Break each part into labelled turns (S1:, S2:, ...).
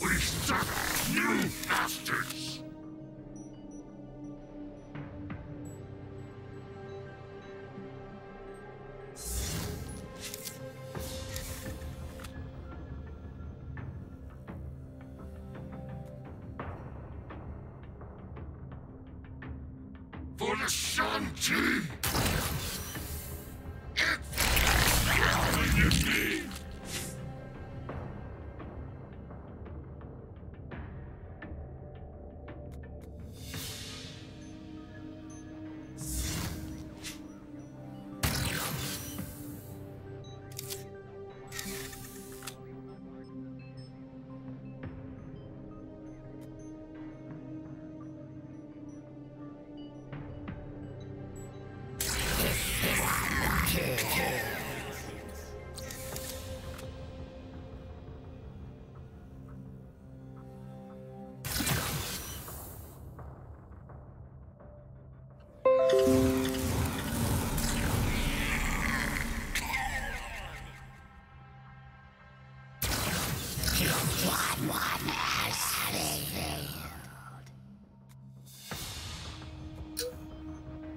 S1: We For the Shan Ti!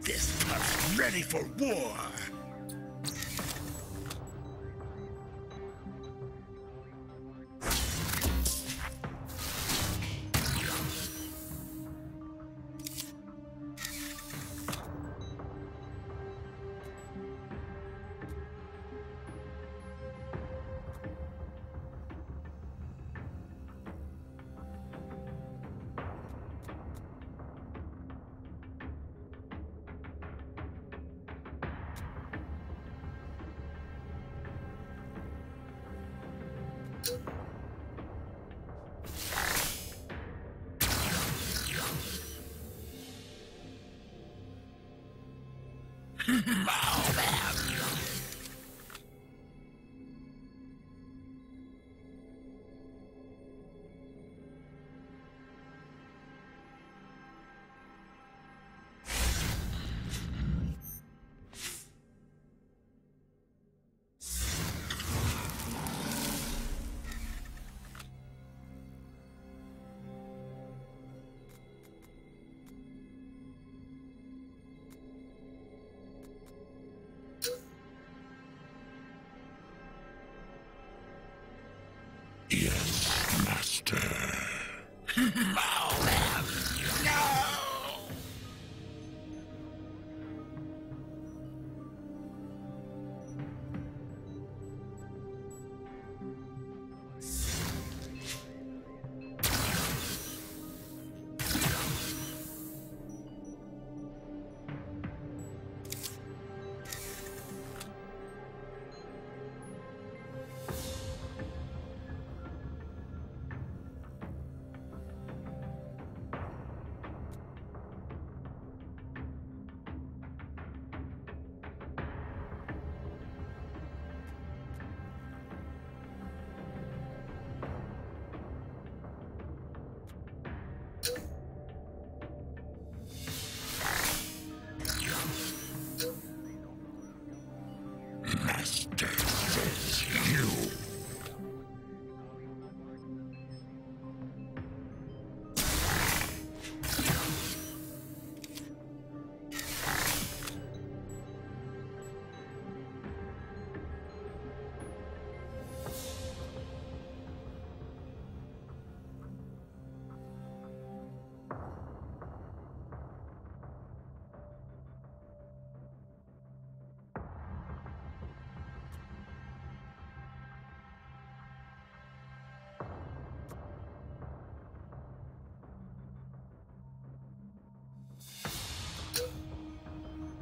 S2: This pupp's ready for war.
S1: Bow, bow. Yes, Master. you.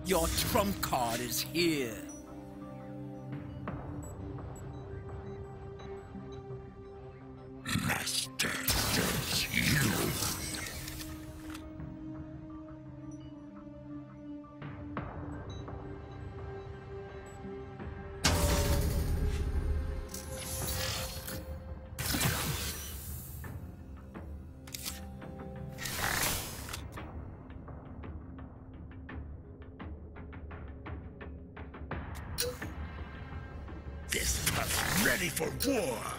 S2: Your trump card is here.
S1: Ready for war.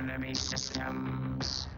S3: Enemy systems.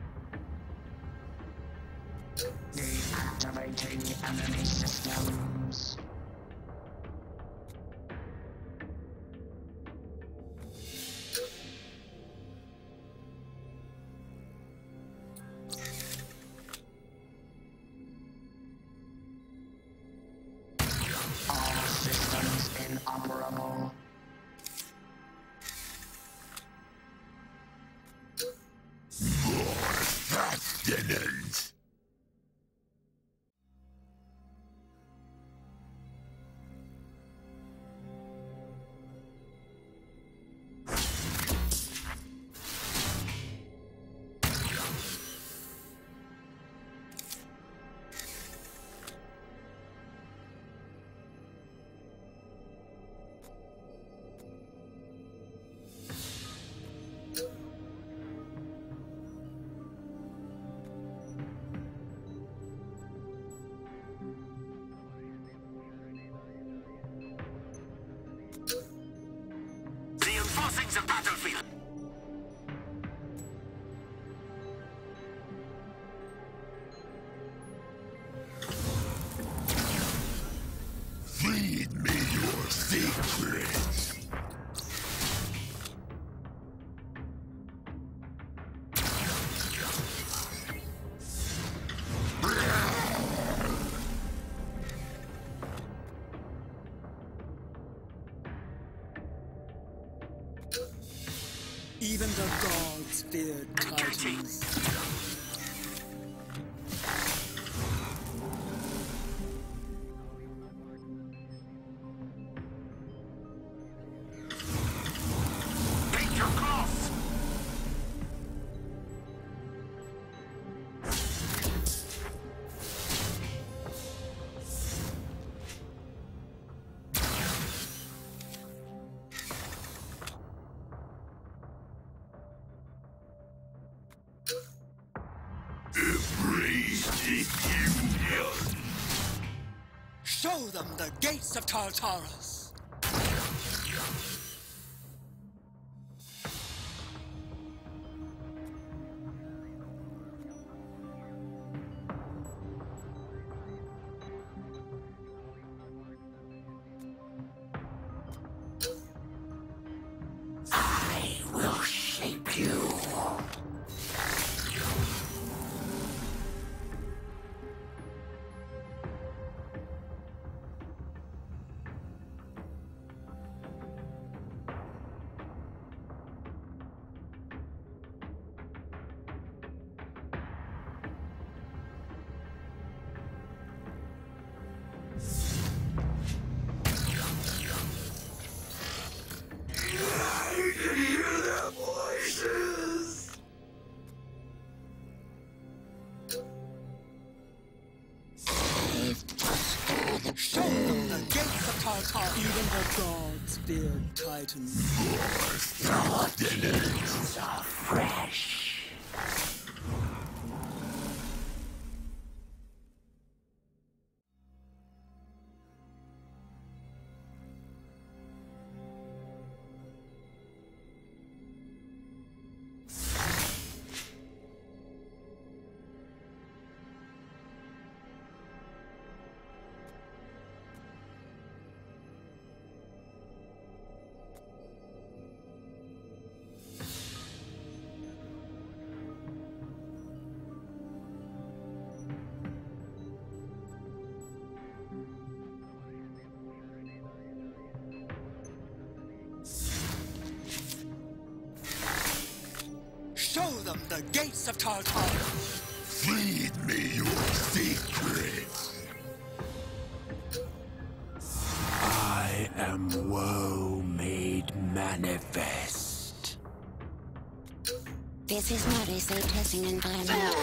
S2: The battlefield. Feared titans.
S1: Embrace the union.
S2: Show them the gates of Tartarus. Gods feared titans.
S1: Sustenance are fresh.
S2: The gates of Tartarus.
S1: Feed me your secrets. I am woe made manifest.
S4: This is not a safe testing environment.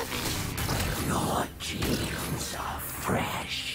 S1: Your genes are fresh.